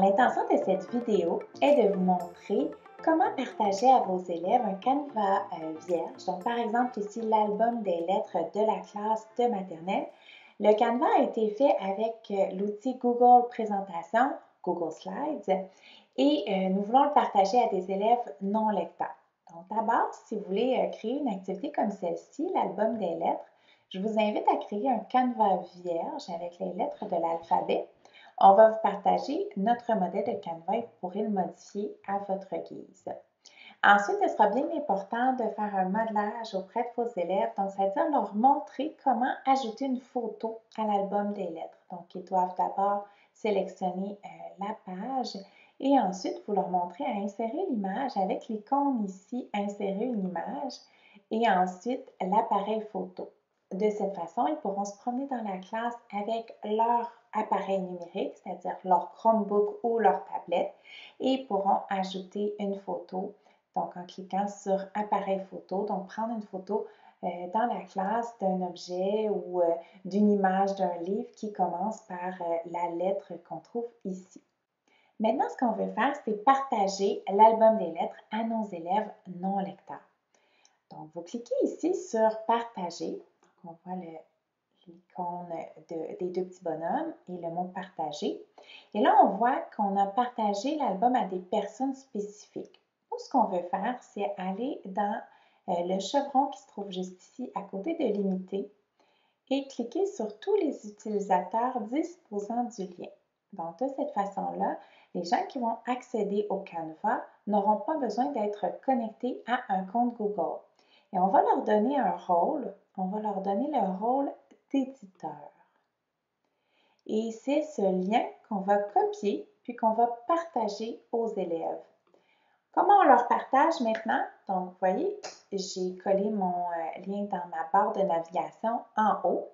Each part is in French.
L'intention de cette vidéo est de vous montrer comment partager à vos élèves un canevas euh, vierge. Donc, par exemple, ici, l'album des lettres de la classe de maternelle. Le canevas a été fait avec euh, l'outil Google Présentation, Google Slides, et euh, nous voulons le partager à des élèves non lecteurs. Donc, d'abord, si vous voulez créer une activité comme celle-ci, l'album des lettres, je vous invite à créer un canevas vierge avec les lettres de l'alphabet. On va vous partager notre modèle de canevas et vous pourrez le modifier à votre guise. Ensuite, il sera bien important de faire un modelage auprès de vos élèves, donc c'est-à-dire leur montrer comment ajouter une photo à l'album des lettres. Donc, ils doivent d'abord sélectionner euh, la page et ensuite vous leur montrez à insérer l'image avec l'icône ici, insérer une image et ensuite l'appareil photo. De cette façon, ils pourront se promener dans la classe avec leur appareil numérique, c'est-à-dire leur Chromebook ou leur tablette, et pourront ajouter une photo, donc en cliquant sur appareil photo, donc prendre une photo euh, dans la classe d'un objet ou euh, d'une image d'un livre qui commence par euh, la lettre qu'on trouve ici. Maintenant, ce qu'on veut faire, c'est partager l'album des lettres à nos élèves non lecteurs. Donc, vous cliquez ici sur Partager on voit l'icône des deux petits bonhommes et le mot partager. Et là, on voit qu'on a partagé l'album à des personnes spécifiques. Nous, ce qu'on veut faire, c'est aller dans euh, le chevron qui se trouve juste ici à côté de limiter et cliquer sur tous les utilisateurs disposant du lien. Donc, de cette façon-là, les gens qui vont accéder au Canva n'auront pas besoin d'être connectés à un compte Google. Et on va leur donner un rôle on va leur donner le rôle d'éditeur. Et c'est ce lien qu'on va copier puis qu'on va partager aux élèves. Comment on leur partage maintenant? Donc, vous voyez, j'ai collé mon euh, lien dans ma barre de navigation en haut.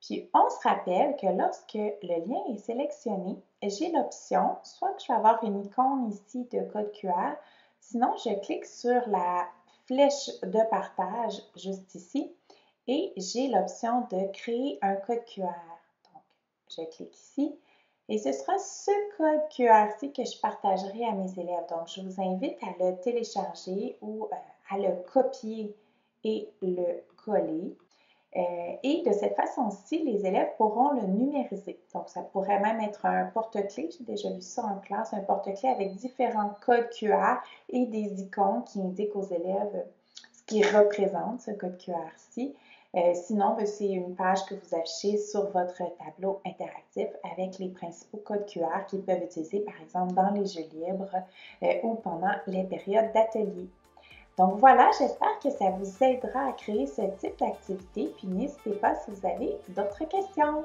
Puis, on se rappelle que lorsque le lien est sélectionné, j'ai l'option, soit que je vais avoir une icône ici de code QR, sinon je clique sur la flèche de partage juste ici et j'ai l'option de créer un code QR. Donc, je clique ici et ce sera ce code QR-ci que je partagerai à mes élèves. Donc, je vous invite à le télécharger ou euh, à le copier et le coller. Euh, et de cette façon-ci, les élèves pourront le numériser. Donc, ça pourrait même être un porte-clés. J'ai déjà vu ça en classe, un porte-clés avec différents codes QR et des icônes qui indiquent aux élèves ce qui représente ce code QR-ci. Euh, sinon, ben, c'est une page que vous affichez sur votre tableau interactif avec les principaux codes QR qu'ils peuvent utiliser, par exemple, dans les jeux libres euh, ou pendant les périodes d'atelier. Donc voilà, j'espère que ça vous aidera à créer ce type d'activité. Puis n'hésitez pas si vous avez d'autres questions.